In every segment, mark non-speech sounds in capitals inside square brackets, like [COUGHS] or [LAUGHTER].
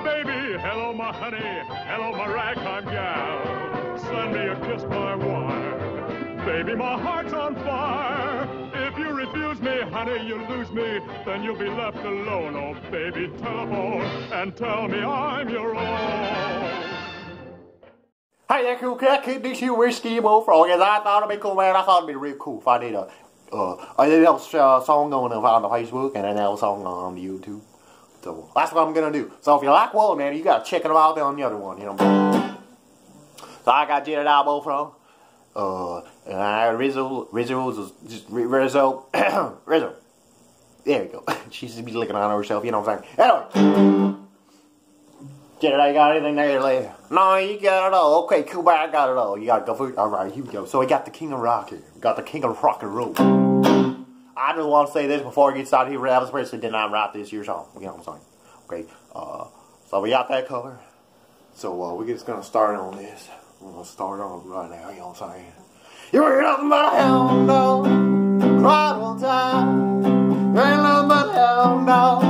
Baby, hello, my honey. Hello, my ragtime gal. Send me a kiss by wire. Baby, my heart's on fire. If you refuse me, honey, you lose me. Then you'll be left alone. Oh, baby, telephone and tell me I'm your own. Hey there, cool cat. Keep this you Whiskey Bullfrog. As I thought it'd be cool, man. I thought it'd be real cool if I did a, uh, I a uh, song on, on the Facebook and another song on YouTube. So that's what I'm gonna do. So if you like one, man, you gotta check it out on the other one, you know. So I got Janet Albo from, uh, and Rizzo, Rizzo, just Rizzo, [COUGHS] Rizzo. There you go. [LAUGHS] she should be licking on herself, you know what I'm saying? Anyway. Janet, I got anything there, lady? No, you got it all. Okay, cool, I got it all. You got to go for All right, here we go. So we got the king of rock here. We got the king of rock and roll. I just want to say this before we get started here. Elvis Presley did not write this year's song. You know what I'm saying? Okay, uh, so we got that covered. So uh, we're just gonna start on this. We're gonna start on right now. You know what I'm saying? You ain't nothing but a hound dog, cried all the time. You ain't nothing but a hound dog,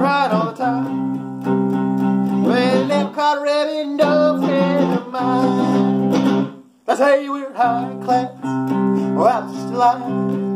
cried all the time. Well, them caught ready no friend of mine. That's how you were high class, well, that's just a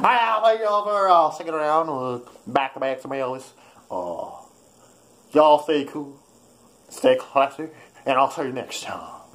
Hi, thank y'all for uh, sticking around with back to back some. Uh, y'all stay cool, stay classy, and I'll see you next time.